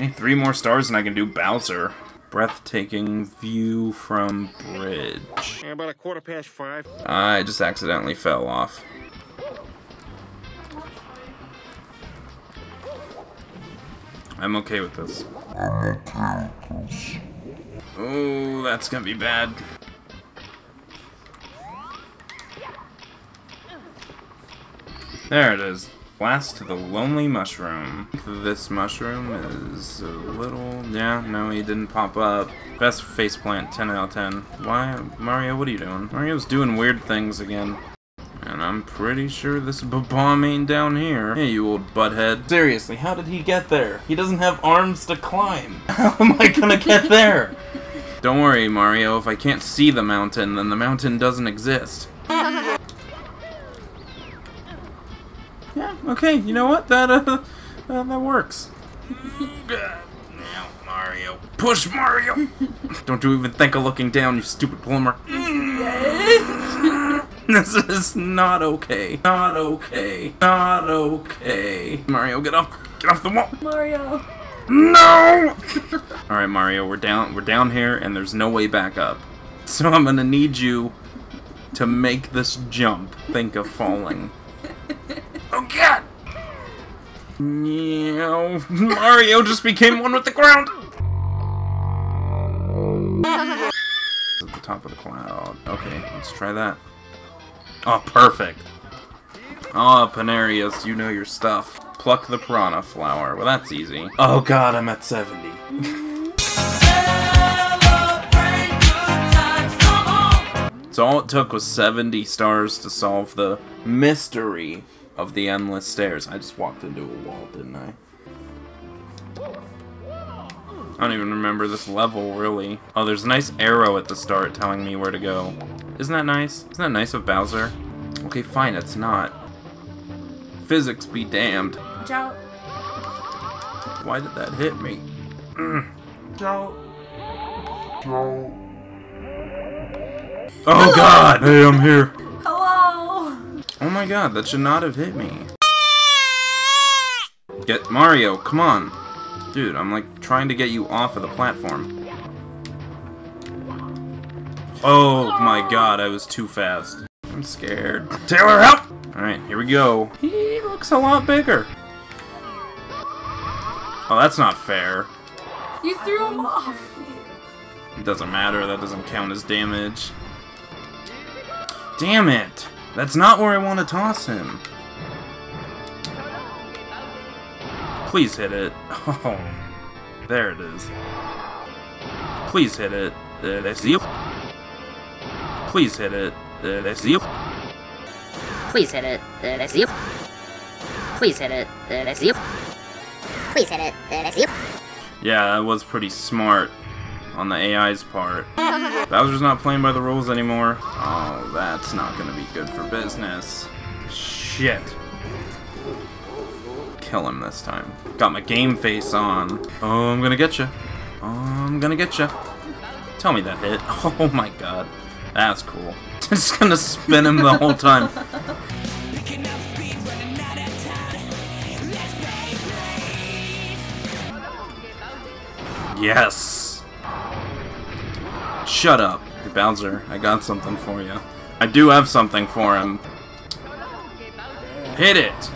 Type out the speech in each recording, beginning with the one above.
Need three more stars and I can do Bowser. Breathtaking view from bridge. About a quarter past five. I just accidentally fell off. I'm okay with this. Oh, that's gonna be bad. There it is. Blast to the Lonely Mushroom. This mushroom is a little... Yeah, no, he didn't pop up. Best faceplant, 10 out of 10. Why? Mario, what are you doing? Mario's doing weird things again. And I'm pretty sure this bomb ain't down here. Hey, you old butthead. Seriously, how did he get there? He doesn't have arms to climb. How am I gonna get there? Don't worry, Mario. If I can't see the mountain, then the mountain doesn't exist. Yeah, okay, you know what? That, uh, uh that works. now, Mario. Push, Mario! Don't you even think of looking down, you stupid plumber. this is not okay. Not okay. Not okay. Mario, get off. Get off the wall. Mario. No! Alright, Mario, we're down we're down here and there's no way back up. So I'm gonna need you to make this jump. Think of falling. No, Mario just became one with the ground! At the top of the cloud. Okay, let's try that. Oh, perfect. Oh, Panarius, you know your stuff. Pluck the piranha flower. Well, that's easy. Oh god, I'm at 70. So all it took was 70 stars to solve the mystery of the endless stairs. I just walked into a wall, didn't I? I don't even remember this level, really. Oh, there's a nice arrow at the start telling me where to go. Isn't that nice? Isn't that nice of Bowser? Okay, fine, it's not. Physics be damned. Watch out. Why did that hit me? Mm. Oh god! Hey, I'm here. Oh my god, that should not have hit me. Get Mario, come on. Dude, I'm like trying to get you off of the platform. Oh my god, I was too fast. I'm scared. Taylor, help! Alright, here we go. He looks a lot bigger. Oh, that's not fair. You threw him off. It doesn't matter, that doesn't count as damage. Damn it! That's not where I want to toss him. Please hit it. Oh, there it is. Please hit it. There, that's you. Please hit it. There, that's you. Please hit it. There, that's you. Please hit it. There, that's you. Please hit it. There, that's you. Yeah, that was pretty smart on the AI's part. Bowser's not playing by the rules anymore. Oh, that's not gonna be good for business. Shit. Kill him this time. Got my game face on. Oh, I'm gonna get you. Oh, I'm gonna get you. Tell me that hit. Oh my god. That's cool. Just gonna spin him the whole time. Yes! Shut up, Bowser. I got something for you. I do have something for him. Hit it!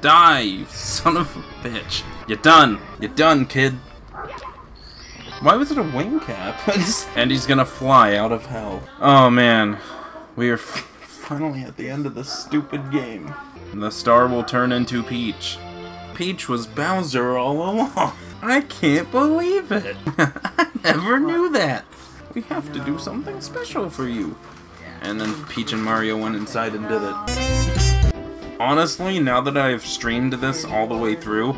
Die, you son of a bitch. You're done. You're done, kid. Why was it a wing cap? and he's gonna fly out of hell. Oh man. We are finally at the end of this stupid game. The star will turn into Peach. Peach was Bowser all along. I can't believe it. I never knew. We have to do something special for you. And then Peach and Mario went inside and did it. Honestly, now that I've streamed this all the way through,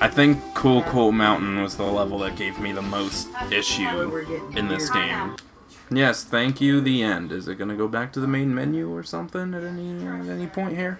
I think Cool Cool Mountain was the level that gave me the most issue in this game. Yes, thank you, the end. Is it gonna go back to the main menu or something at any, at any point here?